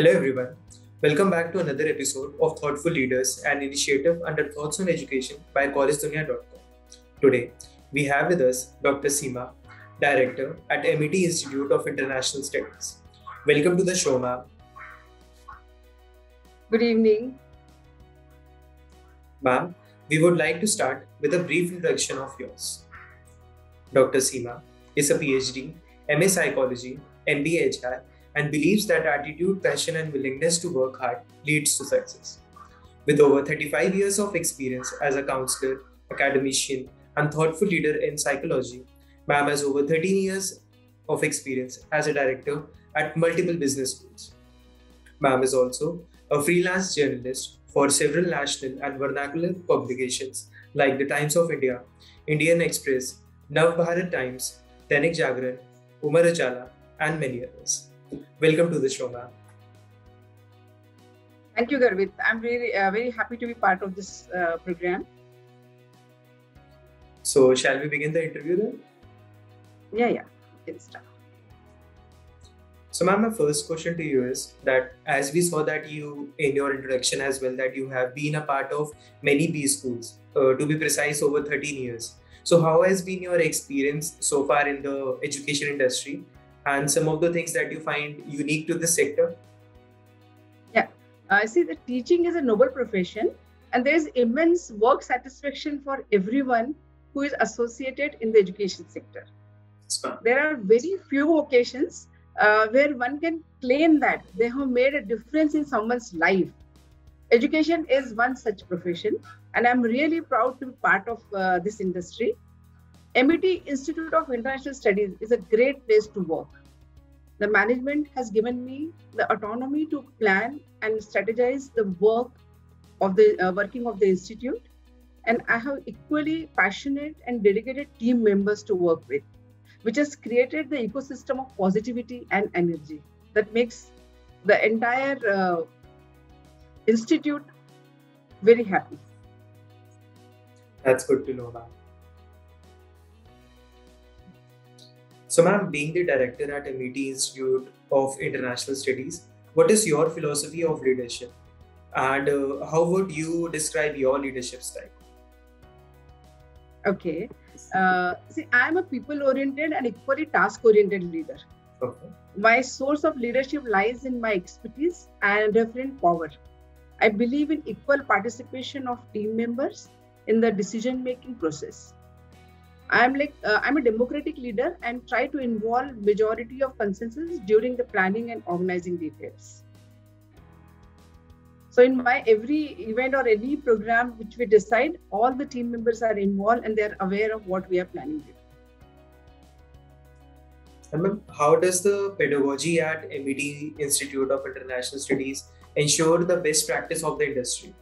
Hello, everyone. Welcome back to another episode of Thoughtful Leaders, an initiative under Thoughts on Education by CollegeDunia.com. Today, we have with us Dr. Seema, Director at MET Institute of International Studies. Welcome to the show, ma'am. Good evening. Ma'am, we would like to start with a brief introduction of yours. Dr. Seema is a PhD, MA Psychology, MBA HR, and believes that attitude, passion, and willingness to work hard leads to success. With over 35 years of experience as a counselor, academician, and thoughtful leader in psychology, ma'am has over 13 years of experience as a director at multiple business schools. Ma'am is also a freelance journalist for several national and vernacular publications like the Times of India, Indian Express, Nav Bharat Times, Dainik Jagran, Amar Ujala, and many others. Welcome to the show, ma'am. Thank you, Garvit. I'm really uh, very happy to be part of this uh, program. So, shall we begin the interview then? Yeah, yeah. Let's start. So, ma'am, my first question to you is that as we saw that you in your introduction as well, that you have been a part of many B schools, uh, to be precise, over 13 years. So, how has been your experience so far in the education industry and some of the things that you find unique to this sector? Yeah, I see that teaching is a noble profession and there is immense work satisfaction for everyone who is associated in the education sector. There are very few occasions uh, where one can claim that they have made a difference in someone's life. Education is one such profession, and I'm really proud to be part of uh, this industry. MET Institute of International Studies is a great place to work. The management has given me the autonomy to plan and strategize the work of the uh, working of the institute, and I have equally passionate and dedicated team members to work with which has created the ecosystem of positivity and energy that makes the entire uh, institute very happy. That's good to know, ma'am. So, ma'am, being the director at MET Institute of International Studies, what is your philosophy of leadership? And uh, how would you describe your leadership style? Okay. Uh, see, I'm a people oriented and equally task oriented leader. Okay. My source of leadership lies in my expertise and referent power. I believe in equal participation of team members in the decision making process. I'm like uh, I'm a democratic leader and try to involve majority of consensus during the planning and organizing details. So in my every event or any program which we decide, all the team members are involved and they're aware of what we are planning. And how does the pedagogy at MET Institute of International Studies ensure the best practice of the industry?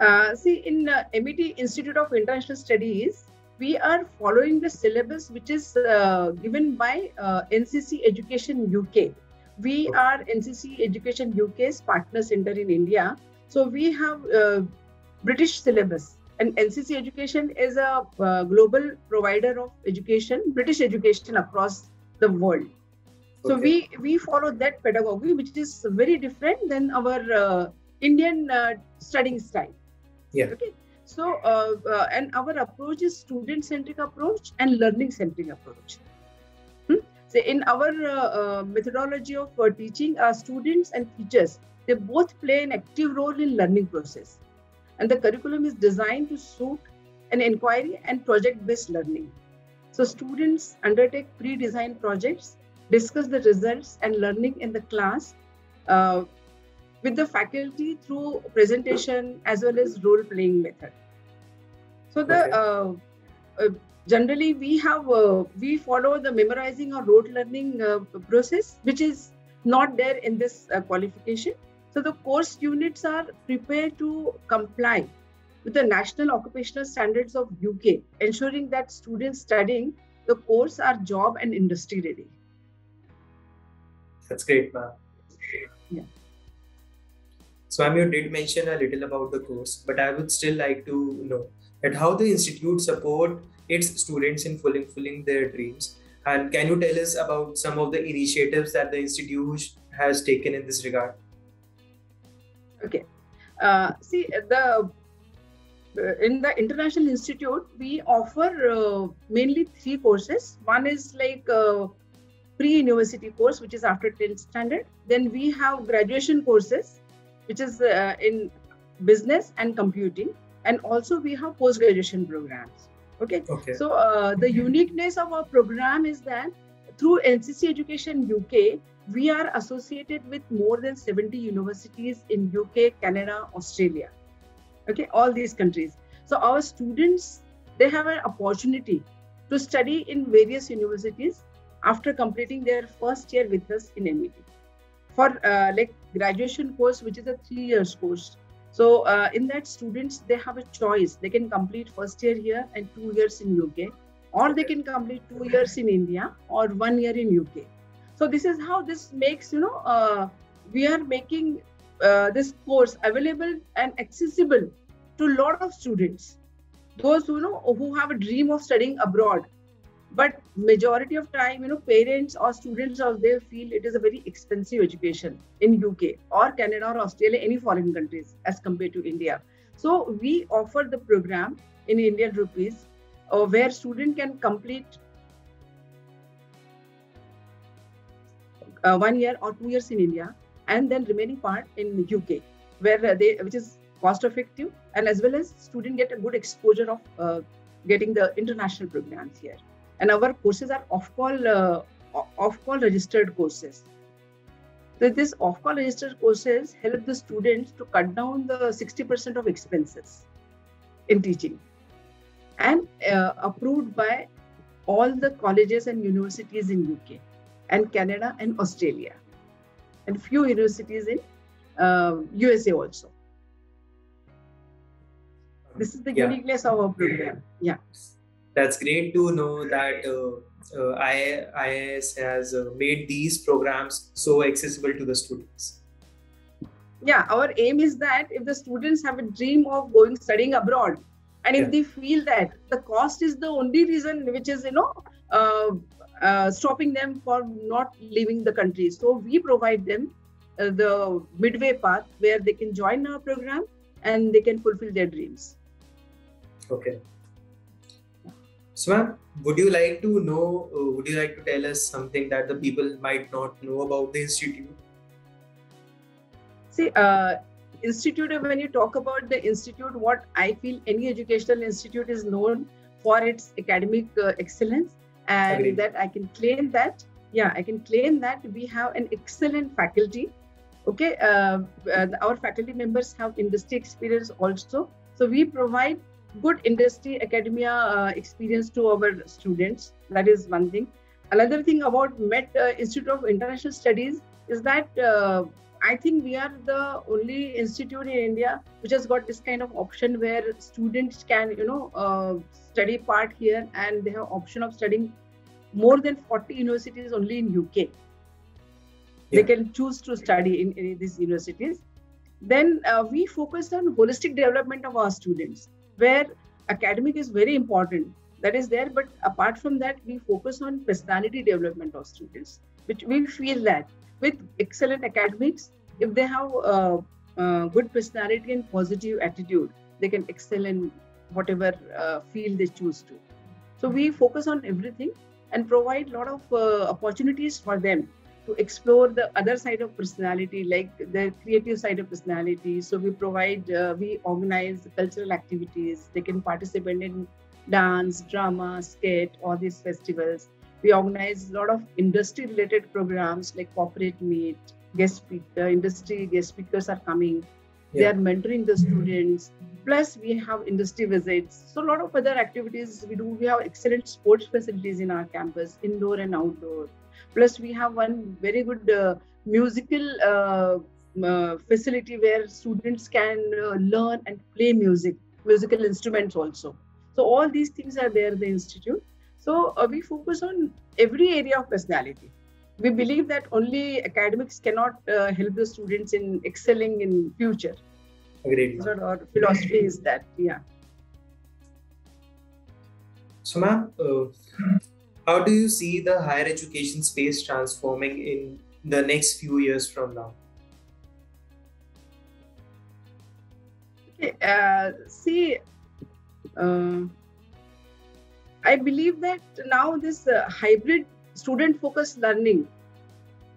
Uh, see, in uh, MET Institute of International Studies, we are following the syllabus which is uh, given by uh, NCC Education UK we are NCC Education UK's partner center in India. So we have uh, British syllabus, and NCC Education is a uh, global provider of education, British education across the world. So okay. we we follow that pedagogy, which is very different than our uh, Indian uh, studying style. Yeah. Okay. So uh, uh, and our approach is student-centric approach and learning-centric approach. So in our uh, methodology of teaching, our students and teachers, they both play an active role in learning process. And the curriculum is designed to suit an inquiry and project-based learning. So students undertake pre-designed projects, discuss the results and learning in the class uh, with the faculty through presentation as well as role-playing method. So the okay. uh, uh, generally we have uh, we follow the memorizing or rote learning uh, process which is not there in this uh, qualification so the course units are prepared to comply with the national occupational standards of uk ensuring that students studying the course are job and industry ready that's great ma'am ma'am you did mention a little about the course but i would still like to know that how the institute support its students in fulfilling their dreams. And can you tell us about some of the initiatives that the institute has taken in this regard? Okay. Uh, see, the uh, in the International Institute, we offer uh, mainly three courses. One is like uh, pre-university course, which is after 10th standard. Then we have graduation courses, which is uh, in business and computing. And also we have post-graduation programs. Okay. Okay. So uh, the uniqueness of our program is that through NCC Education UK, we are associated with more than 70 universities in UK, Canada, Australia. Okay, all these countries. So our students they have an opportunity to study in various universities after completing their first year with us in MET. For uh, like graduation course, which is a three years course. So uh, in that students they have a choice. They can complete first year here and two years in UK, or they can complete two years in India or one year in UK. So this is how this makes you know uh, we are making uh, this course available and accessible to a lot of students those who you know who have a dream of studying abroad but majority of time you know parents or students out there feel it is a very expensive education in uk or canada or australia any foreign countries as compared to india. So we offer the program in indian rupees uh, where student can complete uh, one year or two years in india and then remaining part in uk where they which is cost effective and as well as student get a good exposure of uh, getting the international programs here and our courses are Ofqual uh, Ofqual registered courses. So this Ofqual registered courses help the students to cut down the 60% of expenses in teaching. And uh, approved by all the colleges and universities in uk and canada and australia. And few universities in usa um, also. This is the yeah. uniqueness of our program. Yeah that's great to know that uh, uh, IIS has uh, made these programs so accessible to the students. Yeah, our aim is that if the students have a dream of going studying abroad, and if yeah. they feel that the cost is the only reason which is you know uh, uh, stopping them for not leaving the country, so we provide them uh, the midway path where they can join our program and they can fulfill their dreams. Okay. So, ma'am, would you like to know, uh, would you like to tell us something that the people might not know about the institute? See, uh, institute, when you talk about the institute, what I feel any educational institute is known for its academic uh, excellence, and Agreed. that I can claim that, yeah, I can claim that we have an excellent faculty. Okay, uh, uh our faculty members have industry experience also. So we provide good industry academia uh, experience to our students. That is one thing. Another thing about Met uh, Institute of International Studies is that uh, I think we are the only institute in India which has got this kind of option where students can, you know, uh, study part here and they have option of studying more than 40 universities only in UK. Yeah. They can choose to study in, in these universities. Then uh, we focus on holistic development of our students where academic is very important that is there but apart from that we focus on personality development of students which we feel that with excellent academics if they have uh, uh, good personality and positive attitude they can excel in whatever uh, field they choose to. So we focus on everything and provide a lot of uh, opportunities for them to explore the other side of personality, like the creative side of personality. So we provide, uh, we organize cultural activities. They can participate in dance, drama, skate, all these festivals. We organize a lot of industry-related programs like corporate meet, guest speaker, industry guest speakers are coming. Yeah. They are mentoring the students. Plus, we have industry visits. So a lot of other activities we do. We have excellent sports facilities in our campus, indoor and outdoor Plus, we have one very good uh, musical uh, uh, facility where students can uh, learn and play music, musical instruments also. So all these things are there in the institute. So uh, we focus on every area of personality. We believe that only academics cannot uh, help the students in excelling in future. Agreed. So our philosophy is that, yeah. So, ma'am, how do you see the higher education space transforming in the next few years from now? Uh, see, uh, I believe that now this uh, hybrid student focused learning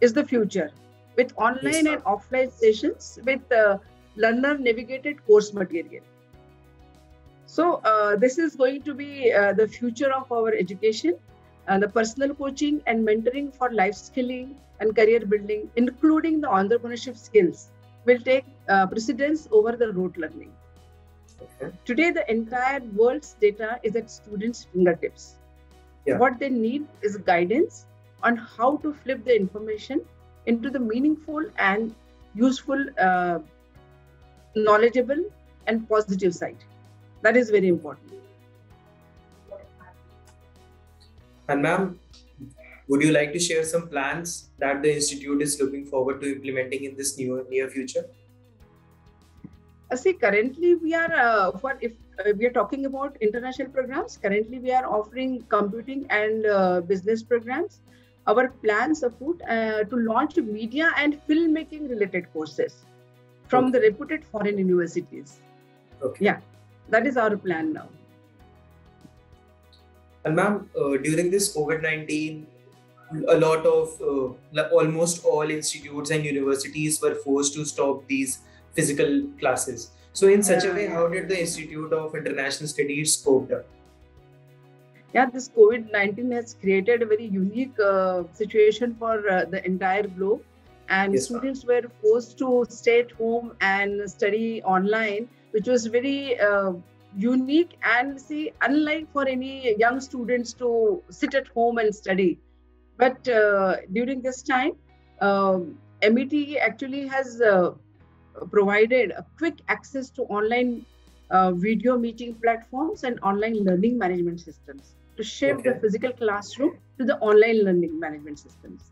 is the future with online yes, and offline sessions with uh, learner navigated course material. So, uh, this is going to be uh, the future of our education. The personal coaching and mentoring for life skilling and career building, including the entrepreneurship skills, will take precedence over the rote learning. Okay. Today, the entire world's data is at students' fingertips. Yeah. What they need is guidance on how to flip the information into the meaningful and useful, uh, knowledgeable, and positive side. That is very important. And, ma'am, would you like to share some plans that the institute is looking forward to implementing in this near near future? Uh, see, currently we are uh, for if uh, we are talking about international programs. Currently, we are offering computing and uh, business programs. Our plans afoot uh, to launch media and filmmaking related courses from okay. the reputed foreign universities. Okay. Yeah, that is our plan now. And ma'am, uh, during this COVID nineteen, a lot of almost all institutes and universities were forced to stop these physical classes. So, in such a way, how did the Institute of International Studies cope up? Yeah, this COVID 19 has created a very unique uh, situation for uh, the entire globe. And yes, students were forced to stay at home and study online, which was very uh, unique and see, unlike for any young students to sit at home and study. But uh, during this time, um, MET actually has uh, provided a quick access to online uh, video meeting platforms and online learning management systems to shift okay. the physical classroom to the online learning management systems.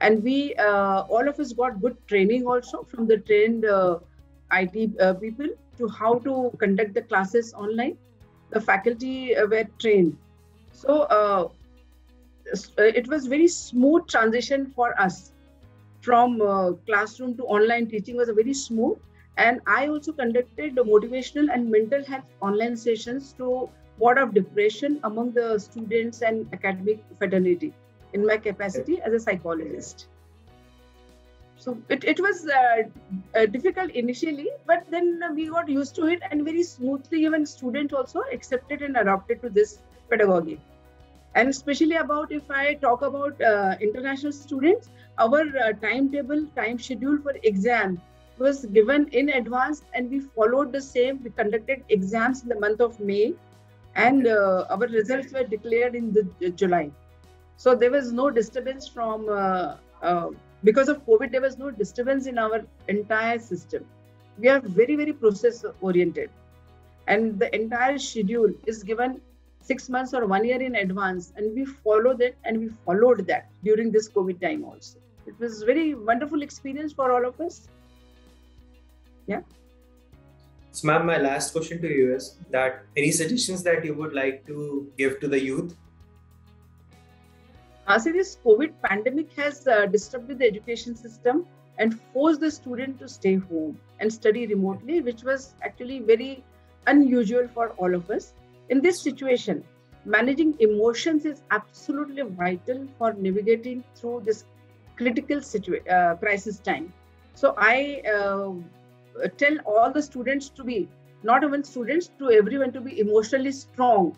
And we, uh, all of us got good training also from the trained uh, IT uh, people to how to conduct the classes online. The faculty uh, were trained. So uh, it was very smooth transition for us from uh, classroom to online teaching was a very smooth and i also conducted the motivational and mental health online sessions to ward off depression among the students and academic fraternity in my capacity as a psychologist so it, it was uh, uh, difficult initially but then we got used to it and very smoothly even students also accepted and adopted to this pedagogy. And especially about if i talk about uh, international students our uh, timetable time schedule for exam was given in advance and we followed the same. We conducted exams in the month of may and uh, our results were declared in the july. So there was no disturbance from uh, uh, because of covid there was no disturbance in our entire system. We are very very process oriented and the entire schedule is given six months or one year in advance. And we followed it and we followed that during this covid time also. It was very wonderful experience for all of us. Yeah? So ma'am my last question to you is that any suggestions that you would like to give to the youth uh, this covid pandemic has uh, disrupted the education system and forced the student to stay home and study remotely which was actually very unusual for all of us in this situation, managing emotions is absolutely vital for navigating through this critical situation, uh, crisis time. So I uh, tell all the students to be, not even students, to everyone to be emotionally strong.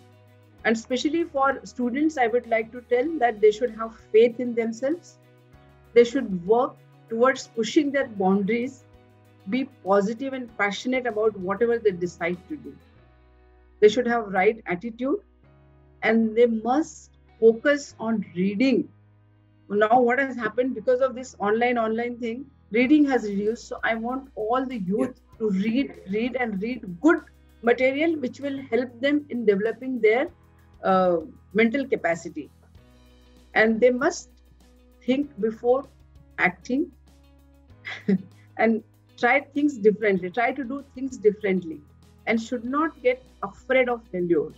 And especially for students, I would like to tell that they should have faith in themselves. They should work towards pushing their boundaries, be positive and passionate about whatever they decide to do. They should have right attitude and they must focus on reading. Now what has happened because of this online online thing reading has reduced. So i want all the youth to read read and read good material which will help them in developing their uh, mental capacity and they must think before acting and try things differently try to do things differently and should not get afraid of failure.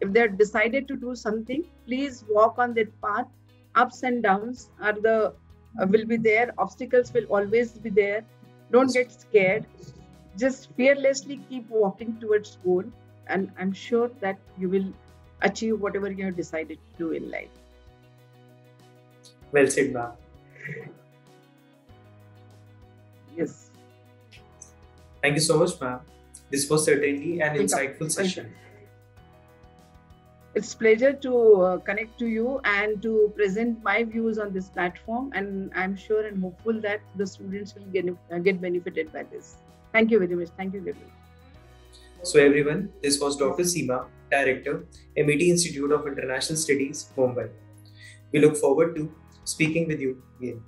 If they're decided to do something, please walk on that path. Ups and downs are the uh, will be there. Obstacles will always be there. Don't get scared. Just fearlessly keep walking towards goal, and I'm sure that you will achieve whatever you have decided to do in life. Well said, ma'am. Yes. Thank you so much, ma'am. This was certainly an insightful session. It's pleasure to uh, connect to you and to present my views on this platform. And I'm sure and hopeful that the students will get, uh, get benefited by this. Thank you very much. Thank you, Gabriel. So, everyone, this was Dr. Seema, Director, MET Institute of International Studies, Mumbai. We look forward to speaking with you again.